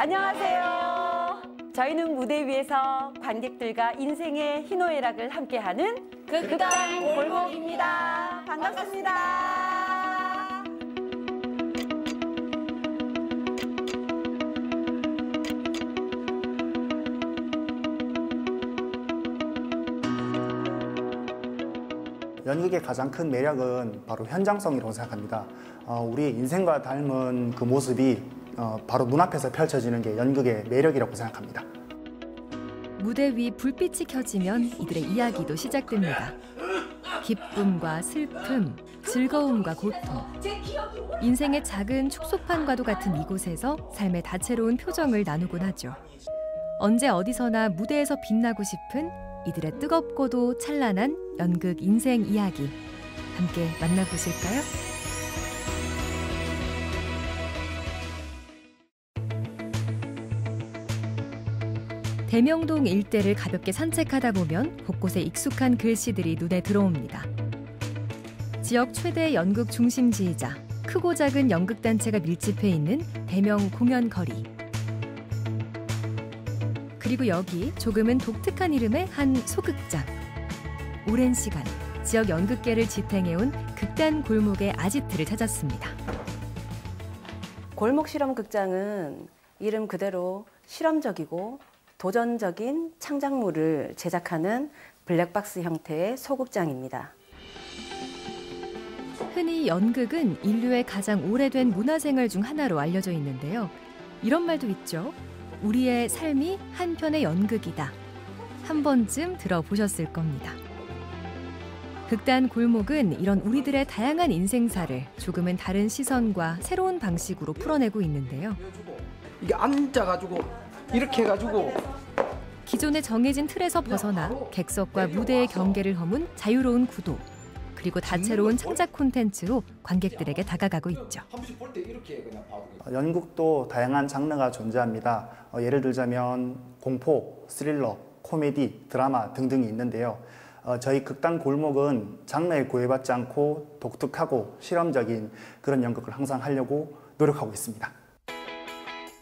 안녕하세요. 저희는 무대 위에서 관객들과 인생의 희노애락을 함께하는 극단 골목입니다. 반갑습니다. 연극의 가장 큰 매력은 바로 현장성이라고 생각합니다. 어, 우리 인생과 닮은 그 모습이 어, 바로 눈앞에서 펼쳐지는 게 연극의 매력이라고 생각합니다. 무대 위 불빛이 켜지면 이들의 이야기도 시작됩니다. 기쁨과 슬픔, 즐거움과 고통. 인생의 작은 축소판과도 같은 이곳에서 삶의 다채로운 표정을 나누곤 하죠. 언제 어디서나 무대에서 빛나고 싶은 이들의 뜨겁고도 찬란한 연극 인생 이야기 함께 만나보실까요? 대명동 일대를 가볍게 산책하다 보면 곳곳에 익숙한 글씨들이 눈에 들어옵니다. 지역 최대 연극 중심지이자 크고 작은 연극 단체가 밀집해 있는 대명 공연 거리. 그리고 여기 조금은 독특한 이름의 한 소극장. 오랜 시간 지역 연극계를 지탱해온 극단 골목의 아지트를 찾았습니다. 골목 실험 극장은 이름 그대로 실험적이고 도전적인 창작물을 제작하는 블랙박스 형태의 소극장입니다. 흔히 연극은 인류의 가장 오래된 문화생활 중 하나로 알려져 있는데요. 이런 말도 있죠. 우리의 삶이 한편의 연극이다. 한 번쯤 들어보셨을 겁니다. 극단 골목은 이런 우리들의 다양한 인생사를 조금은 다른 시선과 새로운 방식으로 풀어내고 있는데요. 이게 앉아가지고 이렇게 해가지고 기존의 정해진 틀에서 벗어나 객석과 무대의 경계를 허문 자유로운 구도 그리고 다채로운 창작 콘텐츠로 관객들에게 다가가고 있죠. 어, 연극도 다양한 장르가 존재합니다. 어, 예를 들자면 공포, 스릴러, 코미디, 드라마 등등이 있는데요. 어, 저희 극단 골목은 장르에 구애받지 않고 독특하고 실험적인 그런 연극을 항상 하려고 노력하고 있습니다.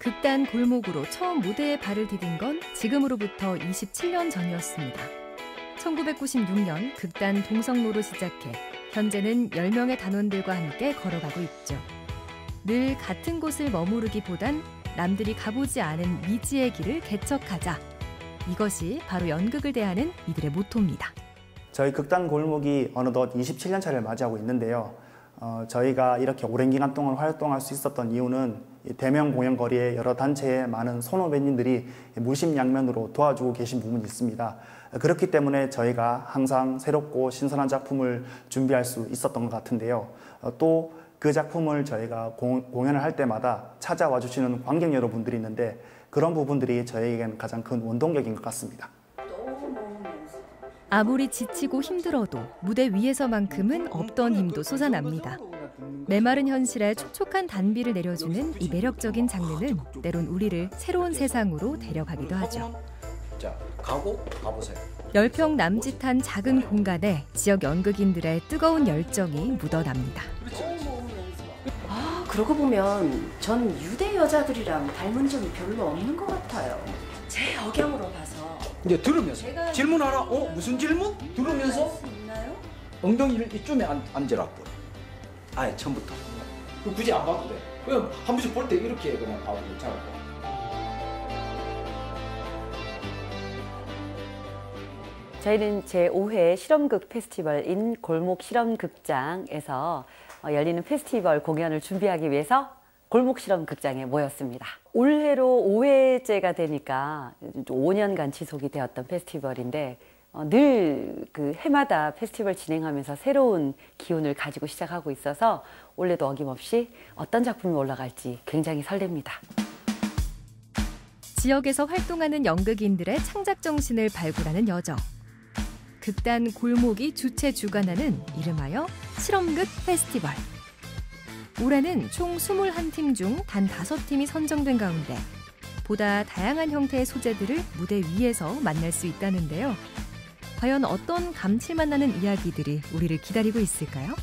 극단 골목으로 처음 무대에 발을 디딘 건 지금으로부터 27년 전이었습니다. 1996년 극단 동성로로 시작해 현재는 10명의 단원들과 함께 걸어가고 있죠. 늘 같은 곳을 머무르기보단 남들이 가보지 않은 미지의 길을 개척하자. 이것이 바로 연극을 대하는 이들의 모토입니다. 저희 극단 골목이 어느덧 27년 차를 맞이하고 있는데요. 어, 저희가 이렇게 오랜 기간 동안 활동할 수 있었던 이유는 대명 공연 거리에 여러 단체의 많은 선후배님들이 물심양면으로 도와주고 계신 부분이 있습니다. 그렇기 때문에 저희가 항상 새롭고 신선한 작품을 준비할 수 있었던 것 같은데요. 어, 또그 작품을 저희가 공, 공연을 할 때마다 찾아와 주시는 관객 여러분들이 있는데 그런 부분들이 저희에게는 가장 큰 원동력인 것 같습니다. 아무리 지치고 힘들어도 무대 위에서만큼은 없던 힘도 솟아납니다. 메마른 현실에 촉촉한 단비를 내려주는 이 매력적인 장르는 때론 우리를 새로운 세상으로 데려가기도 하죠. 자 가고 가보세요. 열평 남짓한 작은 공간에 지역 연극인들의 뜨거운 열정이 묻어납니다. 아, 그러고 보면 전 유대 여자들이랑 닮은 점이 별로 없는 것 같아요. 제 억양으로 봐서. 이제 들으면서 질문하라. 어 무슨 질문? 들으면서? 엉덩이를 이쯤에 앉, 앉으라고. 아예 처음부터. 그 굳이 안 봐도 돼. 그냥 한 번씩 볼 때 이렇게 그냥 봐도 괜찮을 거야. 저희는 제5회 실험극 페스티벌인 골목 실험극장에서 어, 열리는 페스티벌 공연을 준비하기 위해서 골목 실험극장에 모였습니다. 올해로 5회째가 되니까 5년간 지속이 되었던 페스티벌인데 어, 늘 그 해마다 페스티벌 진행하면서 새로운 기운을 가지고 시작하고 있어서 올해도 어김없이 어떤 작품이 올라갈지 굉장히 설렙니다. 지역에서 활동하는 연극인들의 창작 정신을 발굴하는 여정. 극단 골목이 주최 주관하는 이름하여 실험극 페스티벌. 올해는 총 21팀 중 단 5팀이 선정된 가운데 보다 다양한 형태의 소재들을 무대 위에서 만날 수 있다는데요. 과연 어떤 감칠맛 나는 이야기들이 우리를 기다리고 있을까요?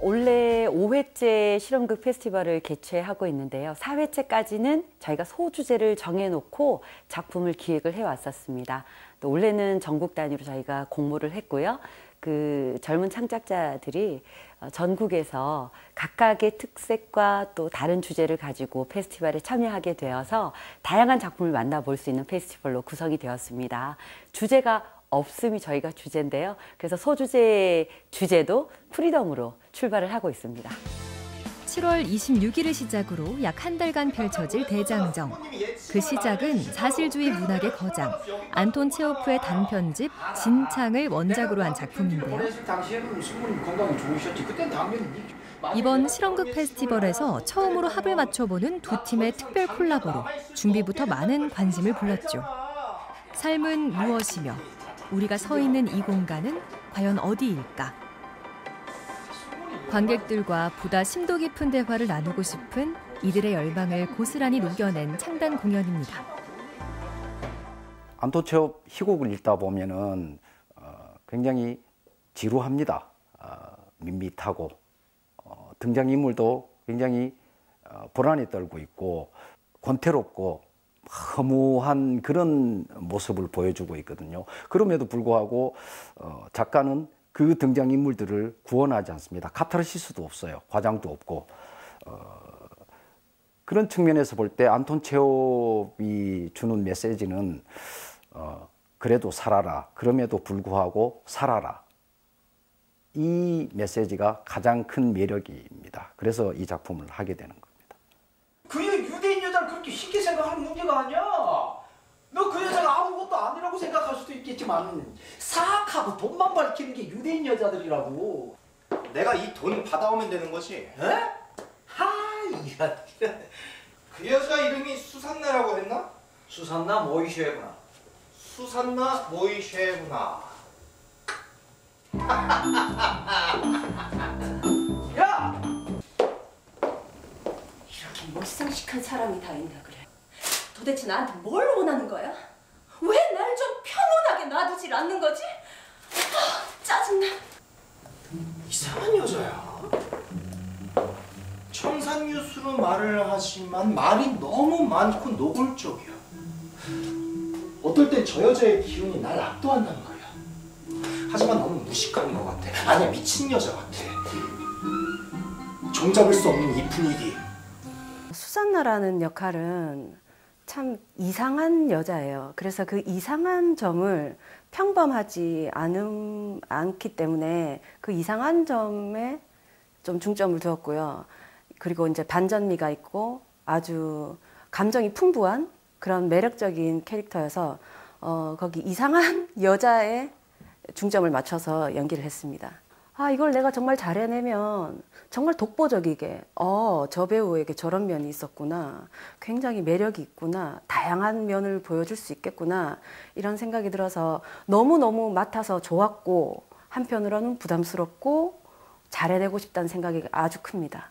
올해 5회째 실험극 페스티벌을 개최하고 있는데요. 4회째까지는 저희가 소주제를 정해놓고 작품을 기획을 해왔었습니다. 또 올해는 전국 단위로 저희가 공모를 했고요. 그 젊은 창작자들이 어, 전국에서 각각의 특색과 또 다른 주제를 가지고 페스티벌에 참여하게 되어서 다양한 작품을 만나볼 수 있는 페스티벌로 구성이 되었습니다. 주제가 없음이 저희가 주제인데요. 그래서 소주제 주제도 프리덤으로 출발을 하고 있습니다. 7월 26일을 시작으로 약 한 달간 펼쳐질 대장정. 그 시작은 사실주의 문학의 거장 안톤 체호프의 단편집 진창을 원작으로 한 작품인데요. 이번 실험극 페스티벌에서 처음으로 합을 맞춰보는 두 팀의 특별 콜라보로 준비부터 많은 관심을 불렀죠. 삶은 무엇이며 우리가 서 있는 이 공간은 과연 어디일까? 관객들과 보다 심도 깊은 대화를 나누고 싶은 이들의 열망을 고스란히 녹여낸 창단 공연입니다. 안토체홉 희곡을 읽다 보면은 어, 굉장히 지루합니다. 어, 밋밋하고 어, 등장인물도 굉장히 어, 불안에 떨고 있고 권태롭고 허무한 그런 모습을 보여주고 있거든요. 그럼에도 불구하고 어, 작가는 그 등장인물들을 구원하지 않습니다. 카타르시스도 없어요. 과장도 없고. 어, 그런 측면에서 볼 때 안톤 체홉이 주는 메시지는 어, 그래도 살아라. 그럼에도 불구하고 살아라. 이 메시지가 가장 큰 매력입니다. 그래서 이 작품을 하게 되는 겁니다. 그 여- 유대인 여자를 그렇게 쉽게 생각하는 문제가 아니야. 너 그 여자가 아무것도 아니라고 생각할 수도 있겠지만 사악하고 돈만 밝히는 게 유대인 여자들이라고. 내가 이 돈 받아오면 되는 거지. 에? 하, 이런. 그 여자 이름이 수산나라고 했나? 수산나 모이쉐구나. 수산나 모이쉐구나. 이렇게 몰상식한 사람이 다 있나 그래. 도대체 나한테 뭘 원하는 거야? 왜 날 좀 평온하게 놔두질 않는 거지? 아, 짜증나. 이상한 여자야. 청산유수로 말을 하지만 말이 너무 많고 노골적이야. 어떨 땐 저 여자의 기운이 날 압도한다는 거야. 하지만 너는 무식한 것 같아. 아니야 미친 여자 같아. 종잡을 수 없는 이 분위기. 수산나라는 역할은 참 이상한 여자예요. 그래서 그 이상한 점을 평범하지 않음, 않기 때문에 그 이상한 점에 좀 중점을 두었고요. 그리고 이제 반전미가 있고 아주 감정이 풍부한 그런 매력적인 캐릭터여서 어, 거기 이상한 여자에 중점을 맞춰서 연기를 했습니다. 아, 이걸 내가 정말 잘 해내면 정말 독보적이게, 어, 저 배우에게 저런 면이 있었구나. 굉장히 매력이 있구나. 다양한 면을 보여줄 수 있겠구나. 이런 생각이 들어서 너무너무 맡아서 좋았고, 한편으로는 부담스럽고, 잘 해내고 싶다는 생각이 아주 큽니다.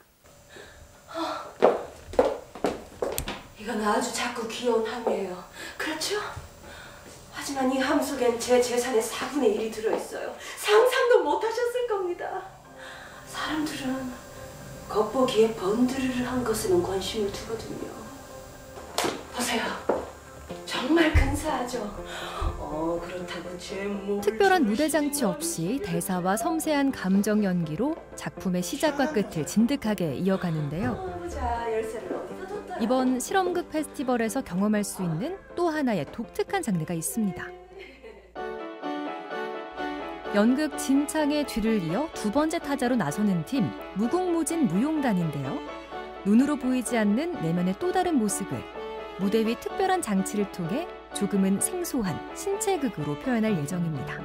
이건 아주 작고 귀여운 함이에요. 그렇죠? 하지만 이 함 속엔 제 재산의 4분의 1이 들어있어요. 상상도 못 하셨을 겁니다. 사람들은 겉보기에 번드르르한 것에는 관심을 두거든요. 보세요. 정말 근사하죠? 어, 그렇다고 제 특별한 무대 장치 없이 대사와 섬세한 감정 연기로 작품의 시작과 끝을 진득하게 이어가는데요. 어, 자, 열쇠를 어디다 뒀더라? 이번 실험극 페스티벌에서 경험할 수 있는 또 하나의 독특한 장르가 있습니다. 연극 진창의 뒤를 이어 두 번째 타자로 나서는 팀 무궁무진 무용단인데요. 눈으로 보이지 않는 내면의 또 다른 모습을 무대 위 특별한 장치를 통해 조금은 생소한 신체극으로 표현할 예정입니다.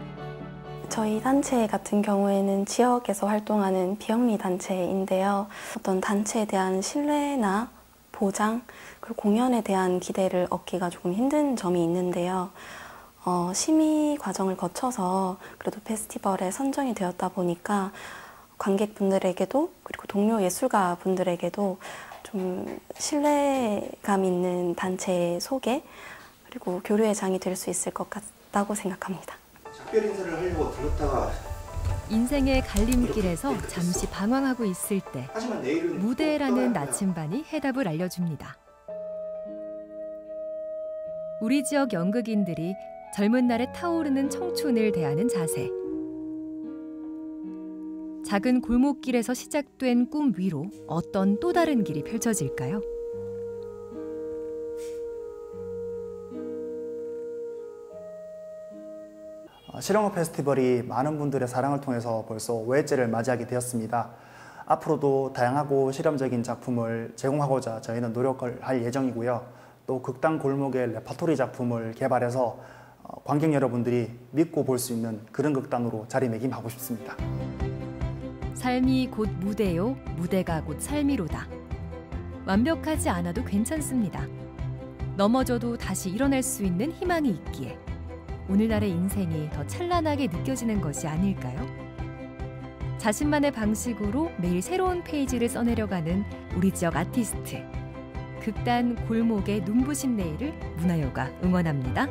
저희 단체 같은 경우에는 지역에서 활동하는 비영리 단체인데요. 어떤 단체에 대한 신뢰나 보장, 그리고 공연에 대한 기대를 얻기가 조금 힘든 점이 있는데요. 어, 심의 과정을 거쳐서 그래도 페스티벌에 선정이 되었다 보니까 관객분들에게도 그리고 동료 예술가 분들에게도 좀 신뢰감 있는 단체의 소개 그리고 교류의 장이 될 수 있을 것 같다고 생각합니다. 작별 인사를 하려고 들었다가 인생의 갈림길에서 잠시 방황하고 있을 때 무대라는. 나침반이 해답을 알려줍니다. 우리 지역 연극인들이 젊은 날에 타오르는 청춘을 대하는 자세. 작은 골목길에서 시작된 꿈 위로 어떤 또 다른 길이 펼쳐질까요? 어, 실용업 페스티벌이 많은 분들의 사랑을 통해서 벌써 5회째를 맞이하게 되었습니다. 앞으로도 다양하고 실험적인 작품을 제공하고자 저희는 노력을 할 예정이고요. 또 극단 골목의 레파토리 작품을 개발해서 어, 관객 여러분들이 믿고 볼 수 있는 그런 극단으로 자리매김하고 싶습니다. 삶이 곧 무대요, 무대가 곧 삶이로다. 완벽하지 않아도 괜찮습니다. 넘어져도 다시 일어날 수 있는 희망이 있기에 오늘날의 인생이 더 찬란하게 느껴지는 것이 아닐까요? 자신만의 방식으로 매일 새로운 페이지를 써내려가는 우리 지역 아티스트. 극단 골목의 눈부신 내일을 문화요가 응원합니다.